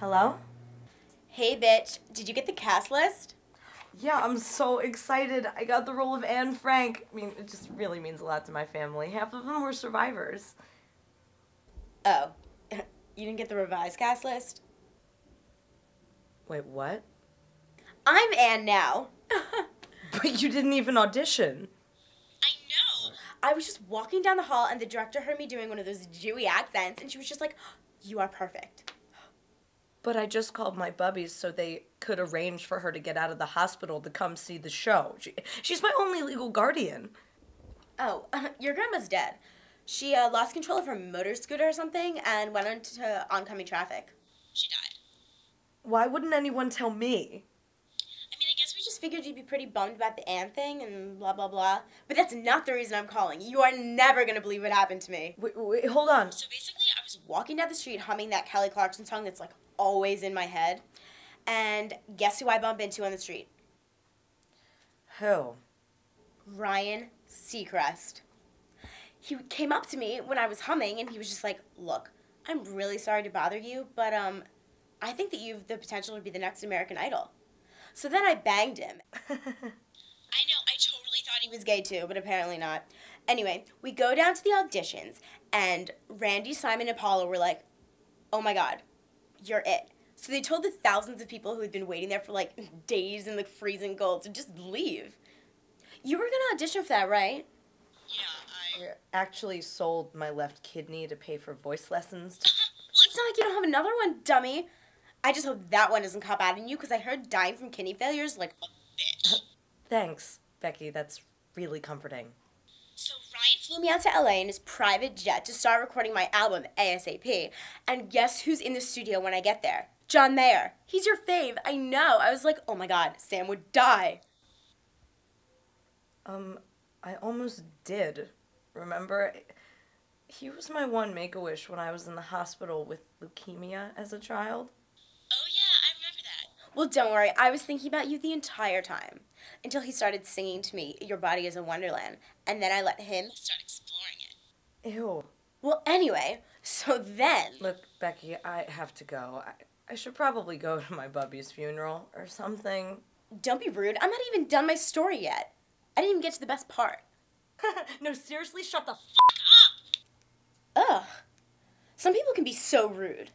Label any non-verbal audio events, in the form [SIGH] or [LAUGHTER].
Hello? Hey, bitch, did you get the cast list? Yeah, I'm so excited. I got the role of Anne Frank. I mean, it just really means a lot to my family. Half of them were survivors. Oh, [LAUGHS] you didn't get the revised cast list? Wait, what? I'm Anne now. [LAUGHS] But you didn't even audition. I know. I was just walking down the hall and the director heard me doing one of those Jewy accents and she was just like, You are perfect. But I just called my bubbies so they could arrange for her to get out of the hospital to come see the show. She, she's my only legal guardian. Oh, [LAUGHS] your grandma's dead. She uh, lost control of her motor scooter or something and went into oncoming traffic. She died. Why wouldn't anyone tell me? I mean, I guess we just figured you'd be pretty bummed about the Anne thing and blah, blah, blah. But that's not the reason I'm calling. You are never going to believe what happened to me. Wait, wait, hold on. So basically, I was walking down the street humming that Kelly Clarkson song that's like always in my head. And guess who I bump into on the street? Who? Ryan Seacrest. He came up to me when I was humming and he was just like, "Look, I'm really sorry to bother you, but um I think that you've the potential to be the next American Idol." So then I banged him. [LAUGHS] I know, I totally thought he was gay too, but apparently not. Anyway, we go down to the auditions and Randy, Simon, and Paula were like, "Oh my god, you're it." So they told the thousands of people who had been waiting there for like days in the freezing cold to just leave. You were gonna audition for that, right? Yeah, I actually sold my left kidney to pay for voice lessons. To... [LAUGHS] Well, it's not like you don't have another one, dummy. I just hope that one doesn't cop out on you because I heard dying from kidney failure is like a bitch. [LAUGHS] Thanks, Becky. That's really comforting. So Ryan flew me out to LA in his private jet to start recording my album ASAP. And guess who's in the studio when I get there? John Mayer. He's your fave. I know. I was like, oh my god, Sam would die. Um, I almost did. Remember? He was my one make a wish when I was in the hospital with leukemia as a child. Oh, yeah, I remember that. Well, don't worry. I was thinking about you the entire time until he started singing to me, Your Body is a Wonderland. And then I let him start exploring it. Ew. Well, anyway, so then. Look, Becky, I have to go. I, I should probably go to my bubby's funeral or something. Don't be rude. I'm not even done my story yet. I didn't even get to the best part. [LAUGHS] no, seriously, shut the f up. Ugh. Some people can be so rude.